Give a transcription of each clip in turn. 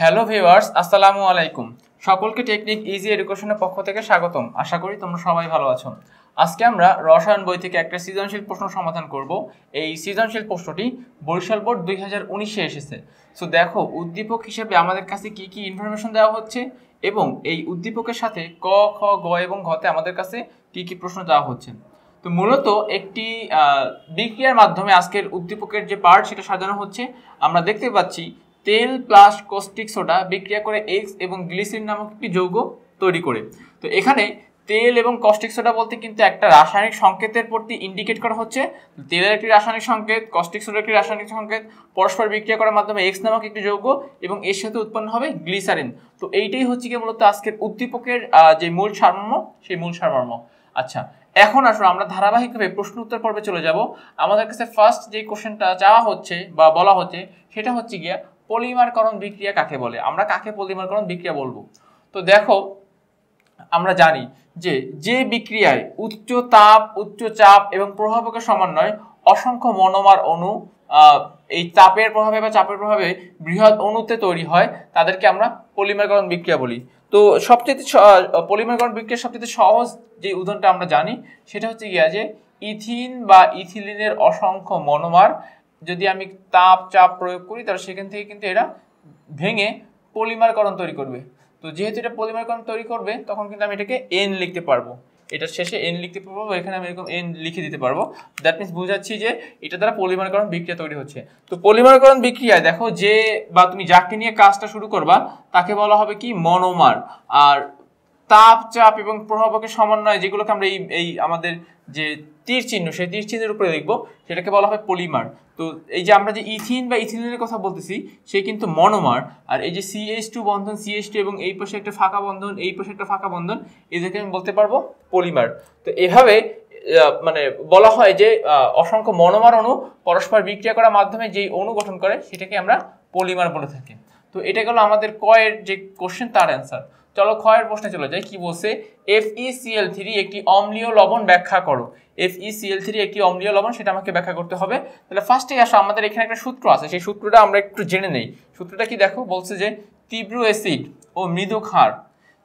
Hello viewers, আসসালামু আলাইকুম। সকলকে টেকনিক ইজি এডুকেশনের পক্ষ থেকে স্বাগতম। আশা করি তোমরা সবাই ভালো আছো। আজকে আমরা রসায়ন বই থেকে একটা সৃজনশীল প্রশ্ন সমাধান করব। এই সৃজনশীল প্রশ্নটি বরিশাল বোর্ড দুই হাজার উনিশে এসেছে। সো দেখো, উদ্দীপক হিসেবে আমাদের কাছে কি কি ইনফরমেশন দেওয়া হচ্ছে এবং এই উদ্দীপকের সাথে ক, খ, গ এবং ঘতে আমাদের কাছে কি কি প্রশ্ন দেওয়া হচ্ছে। তো মূলত একটি বিক্রিয়ার মাধ্যমে আজকের উদ্দীপকের যে পার্ট সেটা সাজানো হচ্ছে, আমরা দেখতে পাচ্ছি তেল প্লাস কস্টিক সোডা বিক্রিয়া করে এক্স এবং গ্লিসিন নামক একটি যৌগ তৈরি করে। তো এখানে তেল এবং কস্টিক সোডা বলতে কিন্তু একটা রাসায়নিক সংকেতের প্রতি ইন্ডিকেট করা হচ্ছে। তেলের একটি রাসায়নিক সংকেত, কস্টিক সোডার একটি রাসায়নিক সংকেত, পরস্পর বিক্রিয়া করার মাধ্যমে এক্স নামক একটি যৌগ এবং এর সাথে উৎপন্ন হবে গ্লিসারিন। তো এইটাই হচ্ছে কি মূলত আজকের উদ্দীপকের যে মূল সারমর্ম, সেই মূল সারমর্ম। আচ্ছা এখন আসলে আমরা ধারাবাহিকভাবে প্রশ্ন উত্তর পর্বে চলে যাব। আমাদের কাছে ফার্স্ট যে কোশ্চেনটা চাওয়া হচ্ছে বা বলা হচ্ছে, সেটা হচ্ছে গিয়া পলিমারকরণ বিক্রিয়া কাকে বলে? আমরা কাকে পলিমারকরণ বিক্রিয়া বলব? তো দেখো, আমরা জানি যে যে বিক্রিয়ায় উচ্চ তাপ, উচ্চ চাপ এবং প্রভাবকের সমন্বয় অসংখ্য মনোমার অণু এই চাপের প্রভাবে বা চাপের প্রভাবে বৃহৎ অণুতে তৈরি হয়, তাদেরকে আমরা পলিমারকরণ বিক্রিয়া বলি। তো সবচেয়ে পলিমারকরণ বিক্রিয়ার সবচেয়ে সহজ যে উদাহরণটা আমরা জানি, সেটা হচ্ছে গিয়া যে, ইথিন বা ইথিলিনের অসংখ্য মনোমার যদি আমি তাপ, চাপ প্রয়োগ করি, তাহলে সেখান থেকে কিন্তু এরা ভেঙে পলিমারকরণ তৈরি করবে। তো যেহেতু এটা পলিমারকরণ তৈরি করবে, তখন কিন্তু আমি এটাকে এন লিখতে পারব। এটা শেষে এন লিখতে পারব এখানে আমি এরকম এন লিখে দিতে পারব। দ্যাট মিনস বুঝাচ্ছি যে এটা দ্বারা পলিমারকরণ বিক্রিয়া তৈরি হচ্ছে। তো পলিমারকরণ বিক্রিয়ায় দেখো যে, বা তুমি যাকে নিয়ে কাজটা শুরু করবা, তাকে বলা হবে কি? মনোমার। আর তাপ, চাপ এবং প্রভাবকের সমন্বয় যেগুলোকে আমরা এই এই আমাদের যে তীর চিহ্ন, সেই তীর চিহ্নের উপরে দেখব, সেটাকে বলা হয় পলিমার। তো এই যে আমরা যে ইথিন বা ইথিনের কথা বলতেছি, সে কিন্তু মনোমার। আর এই যে সিএইচ টু বন্ধন সিএইচ টু এবং এই পাশে একটা ফাঁকা বন্ধন, এই পাশে একটা ফাঁকা বন্ধন, এদেরকে আমি বলতে পারব পলিমার। তো এভাবে মানে বলা হয় যে অসংখ্য মনোমার অণু পরস্পর বিক্রিয়া করার মাধ্যমে যেই অণু গঠন করে, সেটাকে আমরা পলিমার বলে থাকি। তো এটা গেল আমাদের কয়ের যে কোশ্চেন তার অ্যান্সার চলো ক্ষয়ের প্রশ্নে চলে যাই, কি বলছে? এফ ইসিএল থ্রি একটি অম্লীয় লবণ ব্যাখ্যা করো। এফ ইসিএল থ্রি একটি অম্লীয় লবণ, সেটা আমাকে ব্যাখ্যা করতে হবে। তাহলে ফার্স্টে আসো, আমাদের এখানে একটা সূত্র আছে, সেই সূত্রটা আমরা একটু জেনে নেই। সূত্রটা কি দেখো? বলছে যে তীব্র অ্যাসিড ও মৃদু ক্ষার।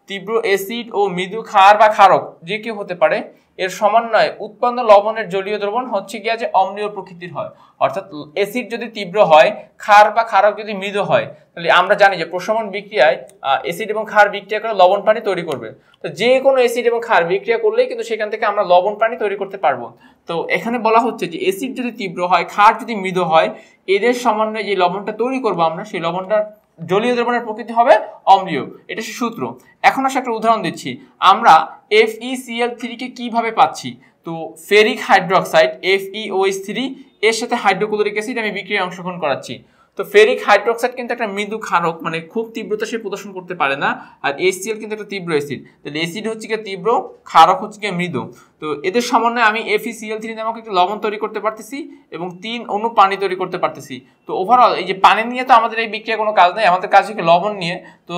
তীব্র অ্যাসিড ও মৃদু ক্ষার বা ক্ষারক, যে কেউ হতে পারে এর সমন্বয়ে উৎপন্ন লবণের জলীয় দ্রবণ হচ্ছে গিয়া যে অম্লীয় প্রকৃতির হয়। অর্থাৎ অ্যাসিড যদি তীব্র হয়, ক্ষার বা ক্ষারক যদি মৃদু হয়, তাহলে আমরা জানি যে প্রশমন বিক্রিয়ায় অ্যাসিড এবং ক্ষার বিক্রিয়া করে লবণ পানি তৈরি করবে। তো যে কোনো অ্যাসিড এবং ক্ষার বিক্রিয়া করলেই কিন্তু সেখান থেকে আমরা লবণ পানি তৈরি করতে পারব। তো এখানে বলা হচ্ছে যে অ্যাসিড যদি তীব্র হয়, ক্ষার যদি মৃদু হয়, এদের সমন্বয়ে যে লবণটা তৈরি করব আমরা, সেই লবণটা জলীয় দ্রবণের প্রকৃতি হবে অম্লীয়। এটা সে সূত্র। এখন আসলে একটা উদাহরণ দিচ্ছি। আমরা এফ ইসিএল থ্রিকে কীভাবে পাচ্ছি? তো ferric hydroxide F EOS three এর সাথে হাইড্রোক্লোরিক অ্যাসিড আমি বিক্রিয়া অংশগ্রহণ করাচ্ছি। তো ফেরিক হাইড্রোক্সাইড কিন্তু একটা মৃদু ক্ষারক মানে খুব তীব্রতা সে প্রদর্শন করতে পারে না, আর এসিএল কিন্তু একটা তীব্র অ্যাসিড তাহলে অ্যাসিড হচ্ছে গিয়ে তীব্র, ক্ষারক হচ্ছে গিয়ে মৃদু। তো এদের সমন্বয়ে আমি এফিসিএল থ্রি নামক একটা লবণ তৈরি করতে পারতেছি এবং তিন অণু পানি তৈরি করতে পারতেছি। তো ওভারঅল এই যে পানি নিয়ে তো আমাদের এই বিক্রিয়া কোনো কাজ নেই, আমাদের কাজ হচ্ছে লবণ নিয়ে। তো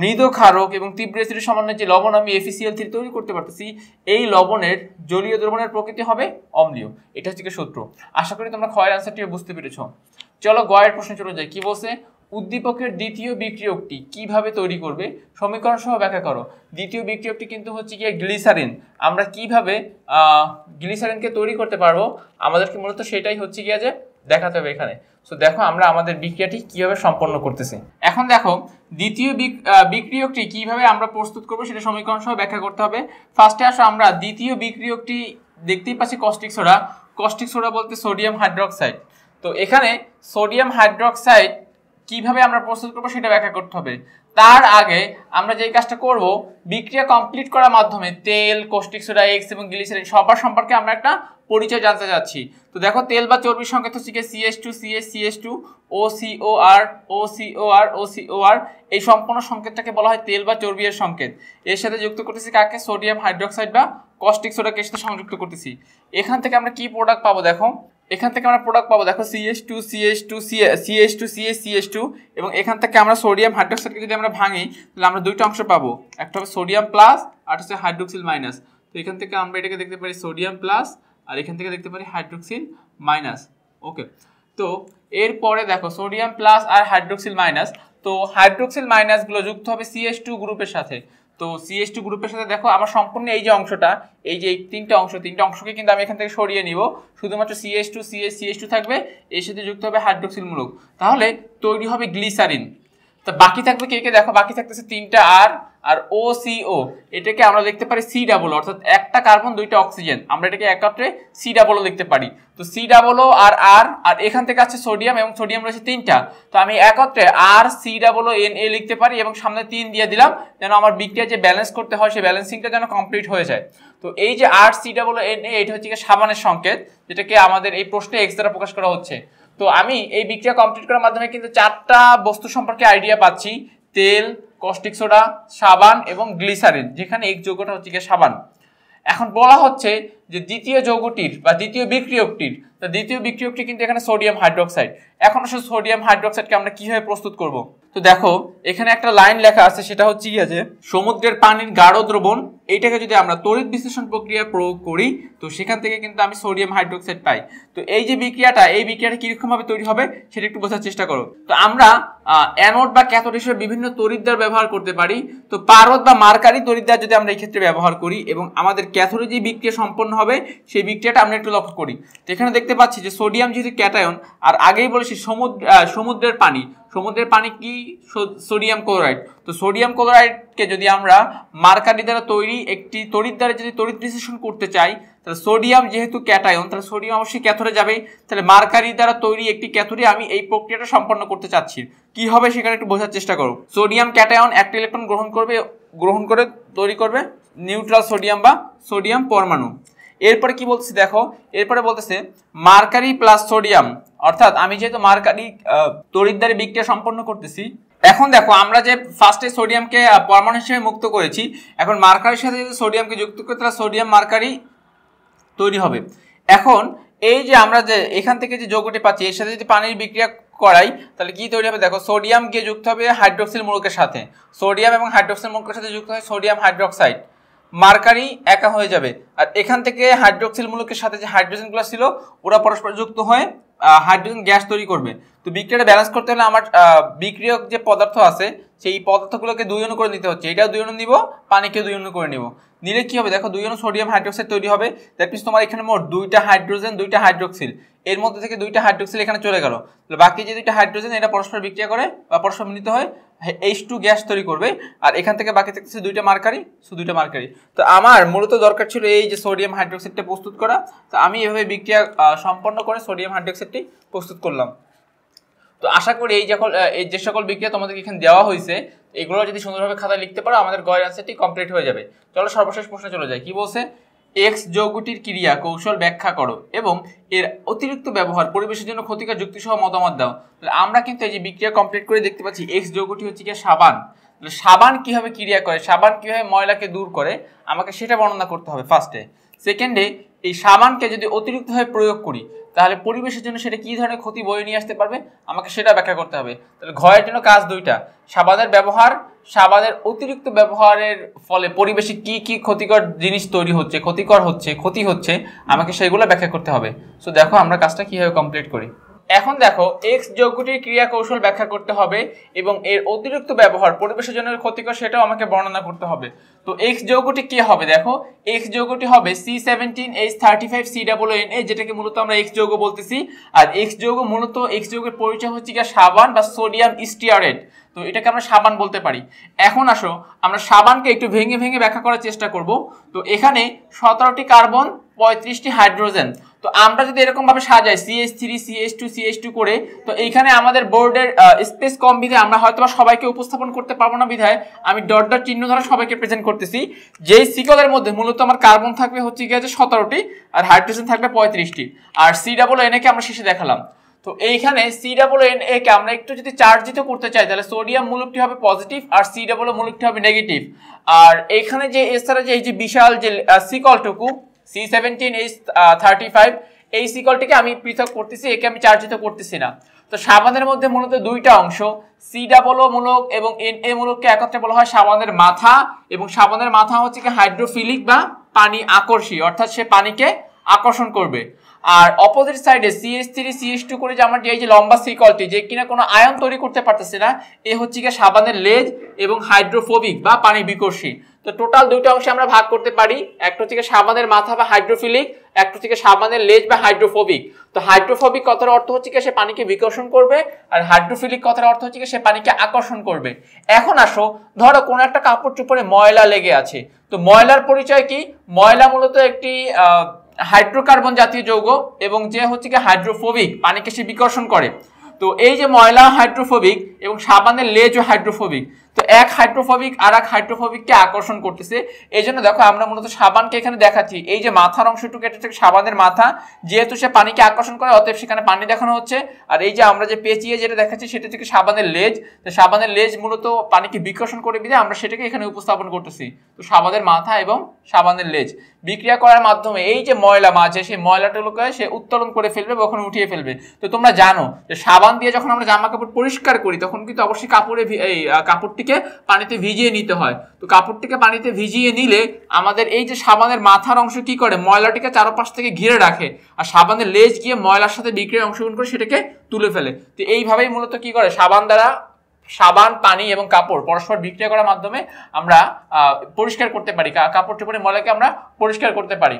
মৃদু ক্ষারক এবং তীব্র অ্যাসিডের সমন্বয়ে যে লবণ আমি এফিসিএল থ্রি তৈরি করতে পারতেছি, এই লবণের জলীয় দ্রবণের প্রকৃতি হবে অম্লীয়। এটা হচ্ছে সূত্র। আশা করি তোমরা ক্ষয়ের অ্যান্সারটিও বুঝতে পেরেছ। চলো গয়ের প্রশ্নে চলে যাই। কি বলছে? উদ্দীপকের দ্বিতীয় বিক্রিয়কটি কীভাবে তৈরি করবে? সমীকরণ সহ ব্যাখ্যা করো। দ্বিতীয় বিক্রিয়কটি কিন্তু হচ্ছে গিয়ে গ্লিসারিন। আমরা কীভাবে গ্লিসারিনকে তৈরি করতে পারব? আমাদেরকে মূলত সেটাই হচ্ছে গিয়া যে দেখাতে হবে এখানে। সো দেখো আমরা আমাদের বিক্রিয়াটি কীভাবে সম্পন্ন করতেছি। এখন দেখো, দ্বিতীয় বিক্রিয়কটি কীভাবে আমরা প্রস্তুত করব সেটা সমীকরণ সহ ব্যাখ্যা করতে হবে। ফার্স্টে আসো আমরা, দ্বিতীয় বিক্রিয়কটি দেখতেই পাচ্ছি কস্টিক সোডা। কস্টিক সোডা বলতে সোডিয়াম হাইড্রোক্সাইড। তো এখানে সোডিয়াম হাইড্রোক্সাইড কীভাবে আমরা প্রস্তুত করব সেটা ব্যাখ্যা করতে হবে। তার আগে আমরা যে কাজটা করব, বিক্রিয়া কমপ্লিট করার মাধ্যমে তেল কোস্টিক সোডা এবং গ্লিসারিন সবার সম্পর্কে আমরা একটা পরিচয় জানতে যাচ্ছি তো দেখো, তেল বা চর্বির সংকেত হচ্ছে কি CS two CS CS two O CO R O CO R O CO R এই সম্পূর্ণ সংকেতটাকে বলা হয় তেল বা চর্বির সংকেত। এর সাথে যুক্ত করতেছি কাকে? সোডিয়াম হাইড্রোক্সাইড বা কস্টিক সোডাকে সাথে সংযুক্ত করতেছি। এখান থেকে আমরা কি প্রোডাক্ট পাবো দেখো? এখান থেকে আমরা প্রোডাক্ট পাবো। দেখো CS two CS two CS two CS CS two এবং এখান থেকে আমরা সোডিয়াম হাইড্রোক্সাইডকে যদি আমরা ভাঙি, তাহলে আমরা দুইটা অংশ পাবো। একটা হবে সোডিয়াম প্লাস আর হচ্ছে হাইড্রোক্সিল মাইনাস তো এখান থেকে আমরা এটাকে দেখতে পারি সোডিয়াম প্লাস আর এখান থেকে দেখতে পারি হাইড্রোক্সিল মাইনাস ওকে তো এরপরে দেখো সোডিয়াম প্লাস আর হাইড্রোক্সিল মাইনাস তো হাইড্রোক্সিল মাইনাসগুলো যুক্ত হবে সিএস টু গ্রুপের সাথে। তো সিএস টু গ্রুপের সাথে দেখো আমার সম্পূর্ণ এই যে অংশটা, এই যে এই তিনটা অংশ, তিনটা অংশকে কিন্তু আমি এখান থেকে সরিয়ে নিব। শুধুমাত্র CS two CS CS two থাকবে, এর সাথে যুক্ত হবে হাইড্রোক্সিল মূলক। তাহলে তৈরি হবে গ্লিসারিন তো বাকি থাকবে কে কে? দেখো, বাকি থাকতেছে তিনটা আর আর ও সি ও এটাকে আমরা লিখতে পারি সি ডাবল অর্থাৎ একটা কার্বন দুইটা অক্সিজেন আমরা এটাকে একত্রে সি ডাবল লিখতে পারি। তো সি ডাবল আর আর আর এখান থেকে আছে সোডিয়াম এবং সোডিয়াম রয়েছে তিনটা। তো আমি একত্রে R C double N A লিখতে পারি এবং সামনে তিন দিয়ে দিলাম, যেন আমার বিক্রিয়া যে ব্যালেন্স করতে হয়, সেই ব্যালেন্সিংটা যেন কমপ্লিট হয়ে যায়। তো এই যে R C double N A এটা হচ্ছে সাবানের সংকেত, যেটাকে আমাদের এই প্রশ্নে এক্স দ্বারা প্রকাশ করা হচ্ছে। তো আমি এই বিক্রিয়া কমপ্লিট করার মাধ্যমে কিন্তু চারটা বস্তু সম্পর্কে আইডিয়া পাচ্ছি। তেল কস্টিক সোডা সাবান এবং গ্লিসারিন যেখানে এক যোগ্যটা হচ্ছে গিয়ে সাবান। এখন বলা হচ্ছে যে দ্বিতীয় যৌগটির বা দ্বিতীয় বিক্রিয়কটির, তো দ্বিতীয় বিক্রিয়কটি কিন্তু এখানে সোডিয়াম হাইড্রোক্সাইড এখন আসলে সোডিয়াম হাইড্রোক্সাইডকে আমরা কীভাবে প্রস্তুত করব? তো দেখো, এখানে একটা লাইন লেখা আছে, সেটা হচ্ছে কি যে সমুদ্রের পানির গাঢ় দ্রবণ, এইটাকে যদি আমরা তড়িৎ বিশ্লেষণ প্রক্রিয়া প্রয়োগ করি, তো সেখান থেকে কিন্তু আমি সোডিয়াম হাইড্রোক্সাইড পাই। তো এই যে বিক্রিয়াটা, এই বিক্রিয়াটা কীরকমভাবে তৈরি হবে, সেটা একটু বোঝার চেষ্টা করো। তো আমরা অ্যানোড বা ক্যাথোড হিসেবে বিভিন্ন তড়িৎদ্বার ব্যবহার করতে পারি। তো পারদ বা মার্কারি তড়িৎদ্বার যদি আমরা এই ক্ষেত্রে ব্যবহার করি এবং আমাদের ক্যাথোডে যে বিক্রিয়া সম্পন্ন হবে, সেই বিক্রিয়াটা আমরা একটু লক্ষ্য করি। তো এখানে দেখতে পাচ্ছি যে সোডিয়াম যেহেতু ক্যাটায়ন, আর আগেই বলেছি সমুদ্র সমুদ্রের পানি। সমুদ্রের পানি কি? Sodium chloride. তো সোডিয়াম ক্লোরাইডকে যদি আমরা মার্কারি দ্বারা তৈরি, একটি তড়িৎ দ্বারা যদি তড়িৎ বিশ্লেষণ করতে চাই, তাহলে সোডিয়াম যেহেতু ক্যাটায়ন, তাহলে সোডিয়াম অবশ্যই ক্যাথরে যাবে। তাহলে মার্কারি দ্বারা তৈরি একটি ক্যাথরে আমি এই প্রক্রিয়াটা সম্পন্ন করতে চাচ্ছি। কি হবে সেখানে একটু বোঝার চেষ্টা করো। সোডিয়াম ক্যাটায়ন একটা ইলেকট্রন গ্রহণ করবে, গ্রহণ করে তৈরি করবে নিউট্রাল সোডিয়াম বা সোডিয়াম পরমাণু। এরপরে কি বলতেছে দেখো, এরপরে বলতেছে মার্কারি প্লাস সোডিয়াম। অর্থাৎ আমি যেহেতু মার্কারি তড়িৎদ্বারে বিক্রিয়া সম্পন্ন করতেছি, এখন দেখো আমরা যে ফার্স্টে সোডিয়ামকে পরমাণু হিসেবে মুক্ত করেছি, এখন মার্কারির সাথে যদি সোডিয়ামকে যুক্ত করি, তাহলে সোডিয়াম মার্কারি তৈরি হবে। এখন এই যে আমরা যে এখান থেকে যে যৌগটি পাচ্ছি, এর সাথে যদি পানির বিক্রিয়া করাই, তাহলে কি তৈরি হবে? দেখো সোডিয়াম গিয়ে যুক্ত হবে হাইড্রোক্সিল মূলকের সাথে। সোডিয়াম এবং হাইড্রোক্সিল মূলকের সাথে যুক্ত হয় সোডিয়াম হাইড্রোক্সাইড। মার্কারি একা হয়ে যাবে। আর এখান থেকে হাইড্রোক্সিল মূলকের সাথে যে হাইড্রোজেনগুলো ছিল, ওরা পরস্পর যুক্ত হয়ে হাইড্রোজেন গ্যাস তৈরি করবে। তো বিক্রিয়াটা ব্যালেন্স করতে হলে আমার বিক্রিয়ক যে পদার্থ আছে, সেই পদার্থগুলোকে দুই অনু করে নিতে হচ্ছে। এটাও দুই অনু নিব, পানিকেও দুই অনু করে নিব। নিলে কি হবে? দেখো, দুই অনু সোডিয়াম হাইড্রোক্সাইড তৈরি হবে। দ্যাট মিনস তোমার এখানে মোট দুইটা হাইড্রোজেন দুইটা হাইড্রোক্সিল এর মধ্যে থেকে দুইটা হাইড্রোক্সিল এখানে চলে গেল। বাকি যে দুইটা হাইড্রোজেন এটা পরস্পর বিক্রিয়া করে বা পরস্পর মিলিত হয়। এইচ টু গ্যাস তৈরি করবে, আর এখান থেকে বাকি থাকতেছে দুইটা মার্কারি, শুধু দুইটা মার্কারি। তো আমার মূলত দরকার ছিল এই যে সোডিয়াম হাইড্রোক্সাইডটা প্রস্তুত করা। তো আমি এভাবে বিক্রিয়া সম্পন্ন করে সোডিয়াম হাইড্রোক্সাইডটি প্রস্তুত করলাম। তো আশা করি এই যখন এই যে সকল বিক্রিয়া তোমাদেরকে এখানে দেওয়া হয়েছে, এগুলো যদি সুন্দরভাবে খাতায় লিখতে পারো, আমাদের গয়ের আনসারটি কমপ্লিট হয়ে যাবে। চলো সর্বশেষ প্রশ্নে চলে যায় কি বলছে? এক্স যৌগটির ক্রিয়া কৌশল ব্যাখ্যা করো এবং এর অতিরিক্ত ব্যবহার পরিবেশের জন্য ক্ষতিকর যুক্তিসহ মতামত দাও। তাহলে আমরা কিন্তু এই যে বিক্রিয়া কমপ্লিট করে দেখতে পাচ্ছি এক্স যৌগটি হচ্ছে কি সাবান। সাবান কীভাবে ক্রিয়া করে? সাবান কীভাবে ময়লাকে দূর করে? আমাকে সেটা বর্ণনা করতে হবে ফার্স্টে সেকেন্ডে এই সাবানকে যদি অতিরিক্তভাবে প্রয়োগ করি, তাহলে পরিবেশের জন্য সেটা কী ধরনের ক্ষতি বয়ে নিয়ে আসতে পারবে? আমাকে সেটা ব্যাখ্যা করতে হবে। তাহলে ঘরের জন্য কাজ দুইটা। সাবানের ব্যবহার, সাবানের অতিরিক্ত ব্যবহারের ফলে পরিবেশে কি কি ক্ষতিকর জিনিস তৈরি হচ্ছে, ক্ষতিকর হচ্ছে, ক্ষতি হচ্ছে, আমাকে সেগুলো ব্যাখ্যা করতে হবে। সো দেখো আমরা কাজটা কীভাবে কমপ্লিট করি। এখন দেখো এক্স যৌগটির ক্রিয়া কৌশল ব্যাখ্যা করতে হবে এবং এর অতিরিক্ত ব্যবহার পরিবেশের জন্য ক্ষতিকর সেটাও আমাকে বর্ণনা করতে হবে। তো এক্স যৌগটি কি হবে দেখো? এক্স যৌগটি হবে C seventeen H thirty five C double N A যেটাকে মূলত আমরা এক্স যৌগ বলতেছি। আর এক্স যৌগ মূলত এক্স যৌগের পরিচয় হচ্ছে গিয়ে সাবান বা সোডিয়াম স্টিয়ারেট তো এটাকে আমরা সাবান বলতে পারি। এখন আসো, আমরা সাবানকে একটু ভেঙে ভেঙে ব্যাখ্যা করার চেষ্টা করব। তো এখানে সতেরোটি কার্বন, পঁয়ত্রিশটি হাইড্রোজেন। তো আমরা যদি এরকম ভাবে সাজাই CS three CS two CS two করে, তো এইখানে আমাদের বোর্ডের স্পেস কম বিধায় আমরা হয়তো সবাইকে উপস্থাপন করতে পারব না বিধায় আমি ডট ডট চিহ্ন দ্বারা সবাইকে প্রেজেন্ট করতেছি। যেই সিকলের মধ্যে মূলত আমার কার্বন থাকবে হচ্ছে গিয়ে যে সতেরোটি আর হাইড্রোজেন থাকবে পঁয়ত্রিশটি। আর সি ডাবল এনেকে আমরা শেষে দেখালাম। তো এইখানে সি ডাবল এন এ কে আমরা একটু যদি চার্জিত করতে চাই, তাহলে সোডিয়াম মূলকটি হবে পজিটিভ আর সি ডাবল মূলকটি হবে নেগেটিভ আর এখানে যে এছাড়া যে এই যে বিশাল যে সিকলটুকু C seventeen H thirty five এই সিকলটিকে আমি পৃথক করতেছি একে আমি চার্জিত করতেছি না। তো সাবানের মধ্যে মূলত দুইটা অংশ সি ডাবল মূলক এবং এন এ মূলককে একত্রে বলা হয় সাবানের মাথা, এবং সাবানের মাথা হচ্ছে কি হাইড্রোফিলিক বা পানি আকর্ষী, অর্থাৎ সে পানিকে আকর্ষণ করবে। আর অপোজিট সাইডে সিএস থ্রি সিএস টু করে যে আমার যে এই যে লম্বা সিকলটি যে কিনা কোনো আয়ন তৈরি করতে পারতেছে না, এ হচ্ছে গিয়ে সাবানের লেজ এবং হাইড্রোফোবিক বা পানি বিকর্ষী। তো টোটাল দুইটা অংশে আমরা ভাগ করতে পারি। একটা হচ্ছে সাবানের মাথা বা হাইড্রোফিলিক, একটা হচ্ছে সাবানের লেজ বা হাইড্রোফোবিক। তো হাইড্রোফোবিক কথার অর্থ হচ্ছে কি সে পানিকে বিকর্ষণ করবে আর হাইড্রোফিলিক কথার অর্থ হচ্ছে কি সে পানিকে আকর্ষণ করবে। এখন আসো, ধরো কোনো একটা কাপড় চোপড়ে ময়লা লেগে আছে। তো ময়লার পরিচয় কি? ময়লা মূলত একটি হাইড্রোকার্বন জাতীয় যৌগ এবং যে হচ্ছে কি হাইড্রোফোবিক, পানিকে সে বিকর্ষণ করে। তো এই যে ময়লা হাইড্রোফোবিক এবং সাবানের লেজও হাইড্রোফোবিক তো এক হাইড্রোফোবিক আর এক হাইড্রোফোবিককে আকর্ষণ করতেছে। এই জন্য দেখো আমরা মূলত সাবানকে এখানে দেখাচ্ছি। এই যে মাথার অংশটুকু, এটা হচ্ছে সাবানের মাথা। যেহেতু সে পানিকে আকর্ষণ করে, অতএব সেখানে পানি দেখানো হচ্ছে। আর এই যে আমরা যে পেঁচিয়ে যেটা দেখাচ্ছি, সেটা হচ্ছে সাবানের লেজ। তো সাবানের লেজ মূলত পানিকে বিকর্ষণ করে দিয়ে আমরা সেটাকে এখানে উপস্থাপন করতেছি। তো সাবানের মাথা এবং সাবানের লেজ। বিক্রিয়া করার মাধ্যমে এই যে ময়লা মাছে সেই ময়লাটাগুলোকে সে উত্তোলন করে ফেলবে বা ওখানে উঠিয়ে ফেলবে। তো তোমরা জানো যে সাবান দিয়ে যখন আমরা জামা কাপড় পরিষ্কার করি, তখন কিন্তু অবশ্যই কাপড়ে এই কাপড়টিকে পানিতে ভিজিয়ে নিতে হয়। তো কাপড়টিকে পানিতে ভিজিয়ে নিলে আমাদের এই যে সাবানের মাথার অংশ কি করে? ময়লাটিকে চারপাশ থেকে ঘিরে রাখে। আর সাবানের লেজ গিয়ে ময়লার সাথে বিক্রিয়ায় অংশগ্রহণ করে সেটাকে তুলে ফেলে। তো এইভাবেই মূলত কি করে? সাবান দ্বারা সাবান, পানি এবং কাপড় পরস্পর বিক্রিয়া করার মাধ্যমে আমরা পরিষ্কার করতে পারি। কাপড় চোপড়ের ময়লাকে আমরা পরিষ্কার করতে পারি।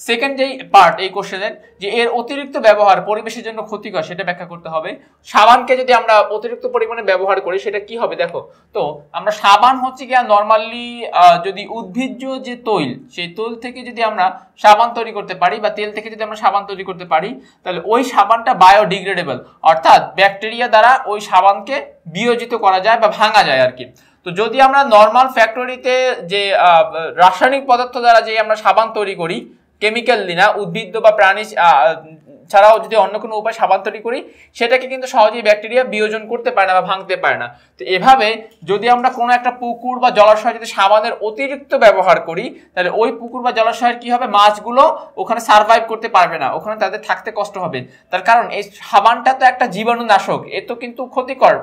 সেকেন্ড যেই পার্ট এই কোশ্চেনের যে এর অতিরিক্ত ব্যবহার পরিবেশের জন্য ক্ষতিকর, সেটা ব্যাখ্যা করতে হবে। সাবানকে যদি আমরা অতিরিক্ত পরিমাণে ব্যবহার করি, সেটা কি হবে? দেখো, তো আমরা সাবান হচ্ছে কি নর্মালি যদি উদ্ভিজ্জ যে তৈল, সেই তৈল থেকে যদি আমরা সাবান তৈরি করতে পারি বা তেল থেকে যদি আমরা সাবান তৈরি করতে পারি, তাহলে ওই সাবানটা বায়োডিগ্রেডেবল অর্থাৎ ব্যাকটেরিয়া দ্বারা ওই সাবানকে বিয়োজিত করা যায় বা ভাঙা যায় আর কি। তো যদি আমরা নর্মাল ফ্যাক্টরিতে যে রাসায়নিক পদার্থ দ্বারা যে আমরা সাবান তৈরি করি কেমিক্যাল না উদ্ভিদ বা প্রাণী ছাড়াও যদি অন্য কোনো উপায় সাবান তৈরি করি, সেটাকে কিন্তু সহজেই ব্যাকটেরিয়া বিয়োজন করতে পারে না বা ভাঙতে পারে না। তো এভাবে যদি আমরা কোনো একটা পুকুর বা জলাশয় যদি সাবানের অতিরিক্ত ব্যবহার করি, তাহলে ওই পুকুর বা জলাশয়ের কি হবে? মাছগুলো ওখানে সার্ভাইভ করতে পারবে না। ওখানে তাদের থাকতে কষ্ট হবে। তার কারণ এই সাবানটা তো একটা জীবাণুনাশক। এ তো কিন্তু ক্ষতিকর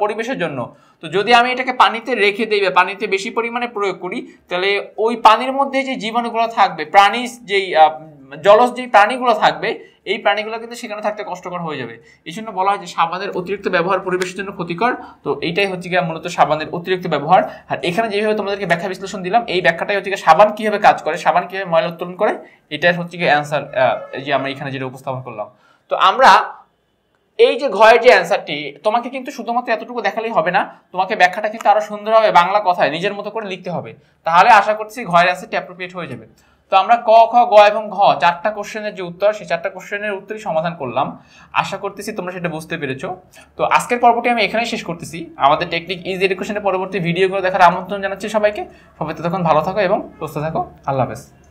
পরিবেশের জন্য। তো যদি আমি এটাকে পানিতে রেখে দিই বা পানিতে বেশি পরিমাণে প্রয়োগ করি, তাহলে ওই পানির মধ্যে যে জীবাণুগুলো থাকবে প্রাণী যেই জলজ যেই প্রাণীগুলো থাকবে, এই প্রাণীগুলো কিন্তু সেখানে থাকতে কষ্টকর হয়ে যাবে। এই জন্য বলা হয় যে সাবানের অতিরিক্ত ব্যবহার পরিবেশের জন্য ক্ষতিকর। তো এইটাই হচ্ছে গিয়ে মূলত সাবানের অতিরিক্ত ব্যবহার। আর এখানে যেভাবে তোমাদেরকে ব্যাখ্যা বিশ্লেষণ দিলাম, এই ব্যাখ্যাটাই হচ্ছে সাবান কীভাবে কাজ করে, সাবান কীভাবে ময়লা উত্তোলন করে, এটাই হচ্ছে গিয়ে অ্যান্সার যে আমরা এখানে যেটা উপস্থাপন করলাম। তো আমরা এই যে ঘয়ের যে অ্যান্সারটি তোমাকে কিন্তু শুধুমাত্র এতটুকু দেখালেই হবে না, তোমাকে ব্যাখ্যাটা কিন্তু আরও সুন্দর হবে, বাংলা কথায় নিজের মতো করে লিখতে হবে। তাহলে আশা করছি ঘয়ের অ্যান্সারটি অ্যাপ্রোপ্রিয়েট হয়ে যাবে। তো আমরা ক, খ, গ এবং ঘ, চারটা কোশ্চেনের যে উত্তর, সেই চারটা কোশ্চেনের উত্তরই সমাধান করলাম। আশা করতেছি তোমরা সেটা বুঝতে পেরেছ। তো আজকের পর্বটি আমি এখানেই শেষ করতেছি। আমাদের টেকনিক ইজ এডুকেশনের পরবর্তী ভিডিওগুলো দেখার আমন্ত্রণ জানাচ্ছি সবাইকে। সবাই তখন ভালো থাকো এবং সুস্থ থাকো। আল্লাহ হাফেজ।